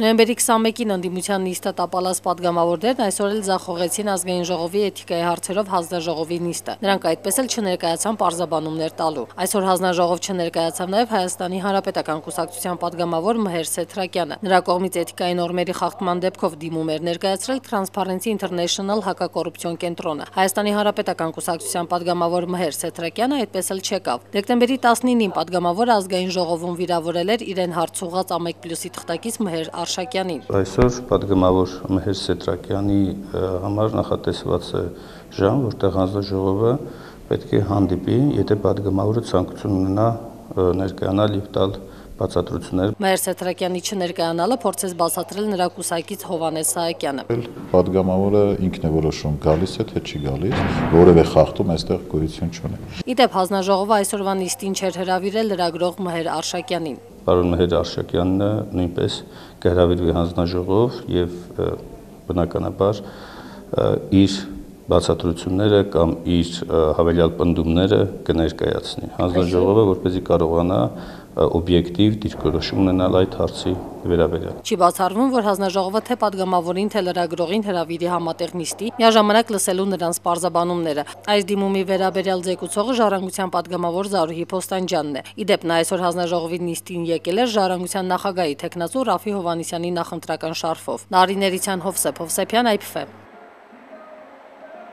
Նոյեմբերի 21-ին ընդդիմության նիստը տապալած падգամավորներն այսօր էլ ձախողեցին ազգային ժողովի էթիկայի հարցերով հանձնաժողովի նիստը։ Նրանք այդպես էլ չներկայացան պարզաբանումներ տալու։ Այսօր հանձնաժողով չներկայացավ նաև Հայաստանի Հանրապետական կուսակցության падգամավոր Մհեր Սեթրակյանը։ Նրա կողմից էթիկայի նորմերի խախտման դեպքով դիմում էր ներկայացրել Transparency International հակակոռուպցիոն կենտրոնը։ Հայաստանի Հանրապետական կուսակցության падգամավոր Մհեր Սեթրակյանը այդպես էլ չեկավ։ Դեկտեմբերի 19-ին падգամավորը ազգային ժողովում վիրավորել էր իրեն հարցուղած 1+ի թղթակից Մհեր Արշակյանին։ Այսօր падգամավոր Մհեր Սետրակյանի համար նախատեսված է ժամ, որտեղ հանձնաժողովը պետք է հանդիպի, եթե падգամավորը ցանկություն ունենա ներկայանալ եւ տալ բացատրություններ։ Մհեր Սետրակյանի չներկայանալը փորձեց բացատրել նրա կուսակից Հովանես Սահակյանը։ Պատգամավորը ինքն է որոշում գալիս է թե չի գալիս, որևէ խախտում այստեղ գոյություն չունի։ Իդեպ հանձնաժողովը այսօրվա նիստին չեր հրավիրել լրագրող Մհեր Արշակյանին։ Պարոն Մհեր Արշակյանն նույնպես կհրավիրվի հանձնաժողով եւ բնականաբար իր բացատրությունները կամ իր հավելյալ պնդումները կներկայացնի հանձնաժողովը, որպեսզի կարողանա օբյեկտիվ դիրքորոշում ունենալ այդ հարցի վերաբերյալ։ Չի բացառվում, որ հանձնաժողովը թե падգամավորին, թե լրագրողին հրավիրի համատեղ նիստի, միաժամանակ լսելու նրանց պարզաբանումները։ Այս դիմումի վերաբերյալ զեկուցողը ժառանգության падգամավոր Զարուհի Փոստանջյանն է։ Իդեպ նա այսօր հանձնաժողովի նիստին եկել էր ժառանգության նախագահի տեխնացու Ռաֆի Հովանիսյանի նախընտրական շարֆով։ Նարիներիցյան Հովսեփ Հովսեփյան IPF